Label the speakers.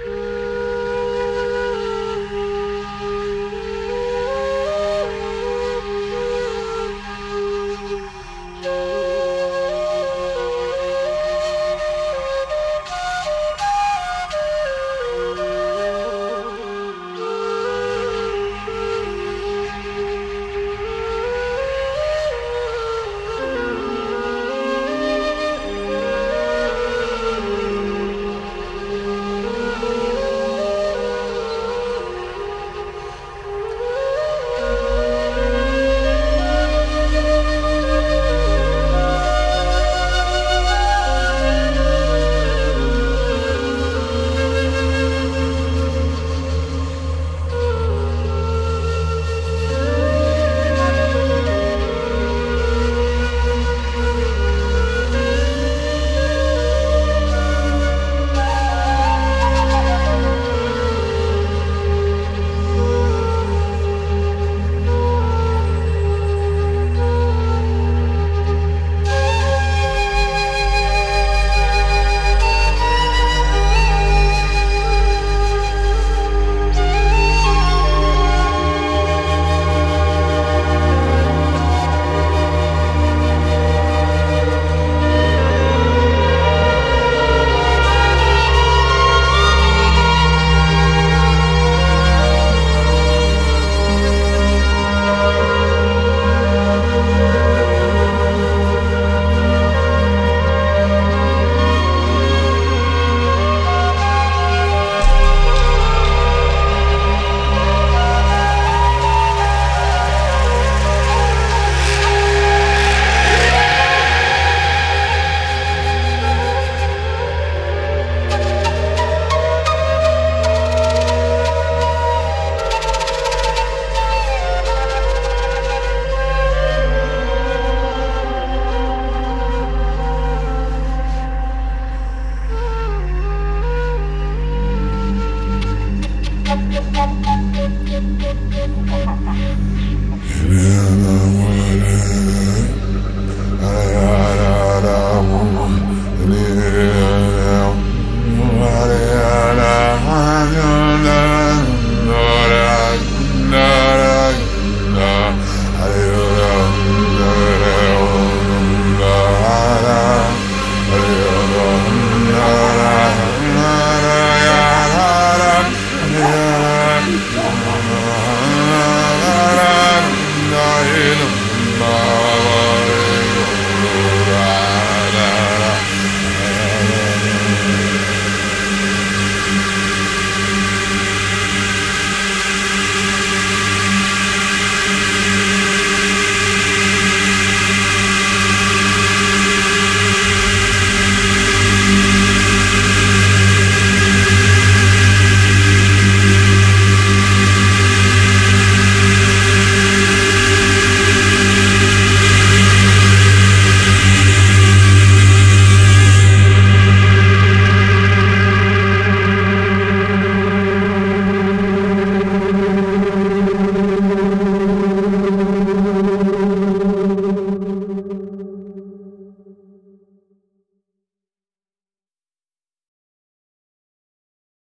Speaker 1: Mm-hmm.